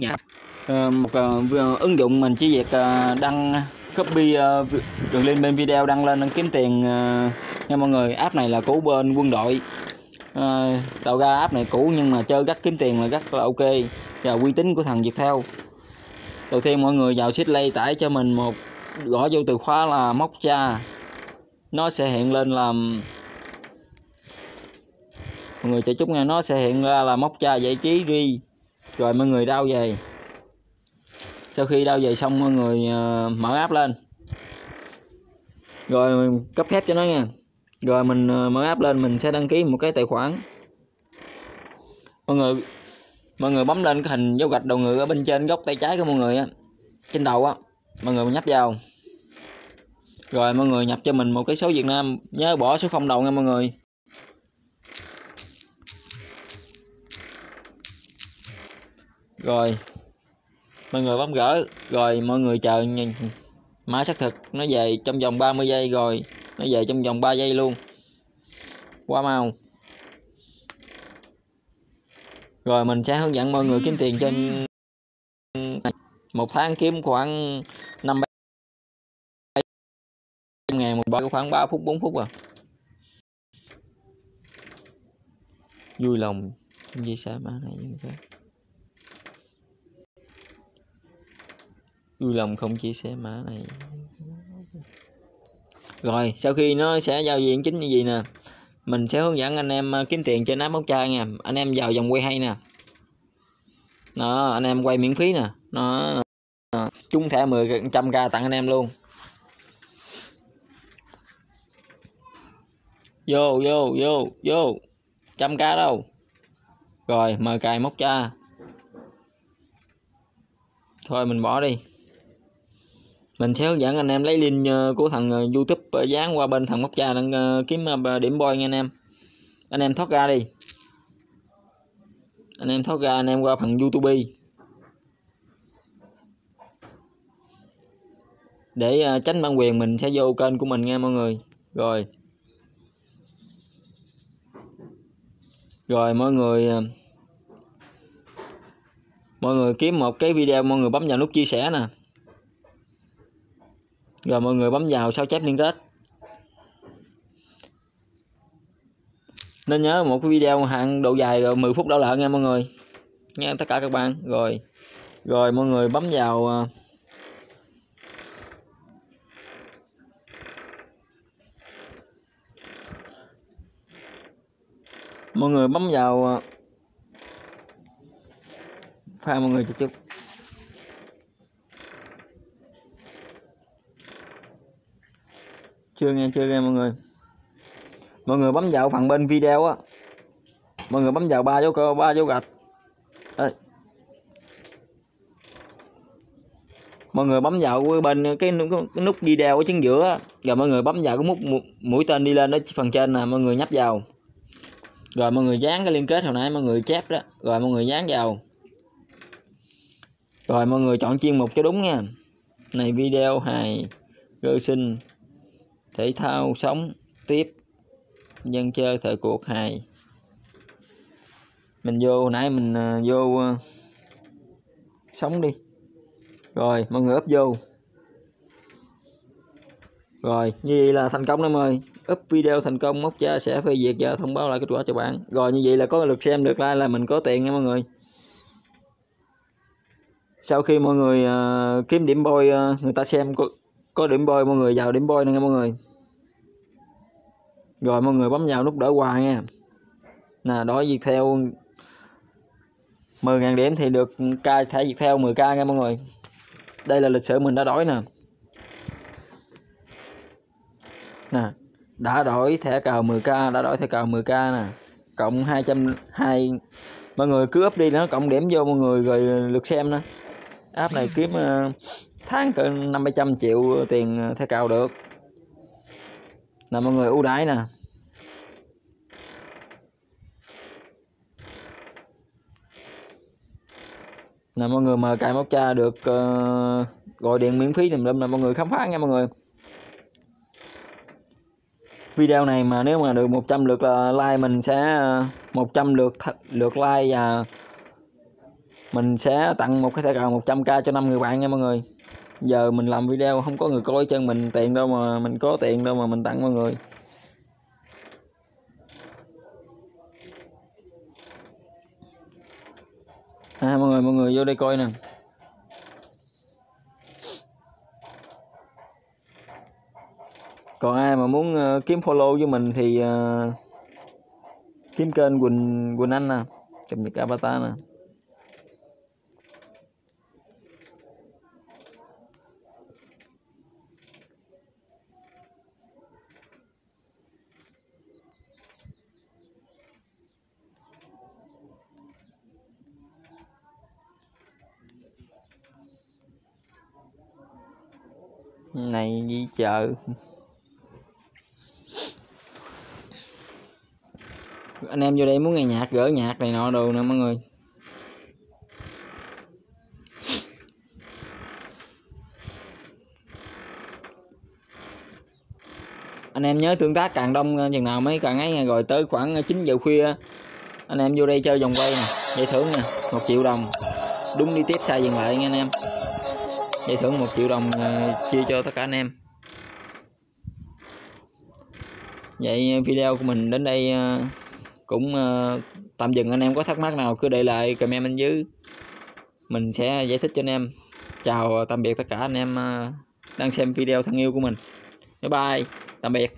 Dạ. Ờ, một ờ, ứng dụng mình chỉ việc ờ, đăng copy đường link bên video đăng lên kiếm tiền nha mọi người. App này là của bên quân đội. Tạo ra app này cũ nhưng mà chơi rất kiếm tiền là rất là ok. Và uy tín của thằng Viettel. Đầu tiên mọi người vào Sitlay tải cho mình một, gõ vô từ khóa là móc cha nó sẽ hiện lên làm mọi người chờ chút nghe, nó sẽ hiện ra là móc cha giải trí ri rồi mọi người đau về. Sau khi đau về xong mọi người uh, mở áp lên. Rồi mình cấp phép cho nó nha. Rồi mình uh, mở áp lên mình sẽ đăng ký một cái tài khoản. Mọi người mọi người bấm lên cái hình dấu gạch đầu người ở bên trên góc tay trái của mọi người á trên đầu á. Mọi người nhấp vào. Rồi mọi người nhập cho mình một cái số Việt Nam. Nhớ bỏ số không đầu nha mọi người. Rồi. Mọi người bấm gỡ. Rồi, mọi người chờ nhìn. Mã xác thực nó về trong vòng 30 giây rồi. Nó về trong vòng 3 giây luôn. Quá mau. Rồi, mình sẽ hướng dẫn mọi người kiếm tiền trên một tháng kiếm khoảng 5 ngày một bữa khoảng 3 phút 4 phút à. Vui lòng chia sẻ mã này với người khác vui lòng không chia sẻ mã này. Rồi, sau khi nó sẽ giao diện chính như gì nè, mình sẽ hướng dẫn anh em à, kiếm tiền trên app bóng chai nha. Anh em vào dòng quay hay nè. Đó, anh em quay miễn phí nè. Nó chung thẻ 10 trăm k tặng anh em luôn. Vô vô vô vô. Trăm k đâu. Rồi, mời cài móc cha thôi, mình bỏ đi mình sẽ hướng dẫn anh em lấy link ờ, của thằng ờ, youtube ờ, dán qua bên thằng móc cha đang kiếm điểm boy nha anh em. Anh em thoát ra đi. Anh em thoát ra, anh em qua phần youtube. Để tránh bản quyền, mình sẽ vô kênh của mình nha mọi người. Rồi. Rồi, mọi người mọi người kiếm một cái video, mọi người bấm vào nút chia sẻ nè rồi mọi người bấm vào sao chép liên kết. Nên nhớ một cái video hạn độ dài rồi 10 phút đổ là nha mọi người. Nha tất cả các bạn. Rồi. Rồi mọi người bấm vào à, mọi người bấm vào à, pha mọi người chút chút. Chưa nghe chưa nghe mọi người. Mọi người bấm vào phần bên video á. Mọi người bấm vào ba dấu cơ ba dấu gạch. Ê. mọi người bấm vào bên cái, nút- cái nút video ở chân giữa rồi mọi người bấm vào cái mút mũi tên đi lên ở phần trên nè mọi người nhấp vào. Rồi mọi người dán cái liên kết hồi nãy mọi người chép đó. Rồi mọi người dán vào. Rồi mọi người chọn chuyên mục cho đúng nha. Này video hài rơi sinh thể thao sống tiếp dân chơi thời cuộc hài. Mình vô nãy mình uh, vô uh, sống đi. Rồi mọi người úp vô. Rồi như vậy là thành công em ơi. Up video thành công móc cha sẽ phê duyệt và thông báo lại kết quả cho bạn. Rồi như vậy là có lượt xem được like là mình có tiền nha mọi người. Sau khi mọi người uh, kiếm điểm bôi uh, người ta xem có, có điểm bơi mọi người vào điểm bơi nè nha mọi người. Rồi mọi người bấm vào nút đổi quà nha. Nè đổi việc theo 10.000 điểm thì được cai thẻ việc theo 10k nha mọi người. Đây là lịch sử mình đã đổi nè. Nè đã đổi thẻ cào 10k đã đổi thẻ cào 10k nè. Cộng 202 mọi người cứ up đi nó cộng điểm vô mọi người rồi lượt xem nữa app này kiếm uh, tháng cỡ năm bảy trăm triệu tiền ờ, thẻ cào được. Là mọi người ưu đãi nè. Là mọi người mời cài móc cha được uh, gọi điện miễn phí đùm lum là mọi người khám phá nha mọi người. Video này mà nếu mà được 100 lượt ờ, like mình sẽ 100 lượt lượt like và mình sẽ tặng một cái thẻ cào 100k cho năm người bạn nha mọi người giờ mình làm video không có người coi chân mình tiền đâu mà mình có tiền đâu mà mình tặng mọi người. À, mọi người mọi người vô đây coi nè. Còn ai mà muốn uh, kiếm follow với mình thì uh, kiếm kênh Quỳnh Quỳnh Anh nè cập nhật avatar nè. Này, đi chợ. Anh em vô đây muốn nghe nhạc, gỡ nhạc này nọ đồ nè, mọi người. Anh em nhớ tương tác càng đông, chừng nào mấy càng ấy, rồi tới khoảng 9 giờ khuya, anh em vô đây chơi vòng quay nè, giải thưởng nè, một triệu đồng. Đúng đi tiếp sai dừng lại nha anh em giải thưởng một triệu đồng ờ, chia cho tất cả anh em. Vậy ờ, video của mình đến đây ờ, cũng tạm dừng. Anh em có thắc mắc nào cứ để lại comment bên dưới. Mình sẽ giải thích cho anh em. Chào tạm biệt tất cả anh em đang xem video thân yêu của mình. Bye bye, tạm biệt.